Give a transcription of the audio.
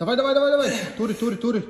Давай, давай, давай, давай. Тури, тури, тури.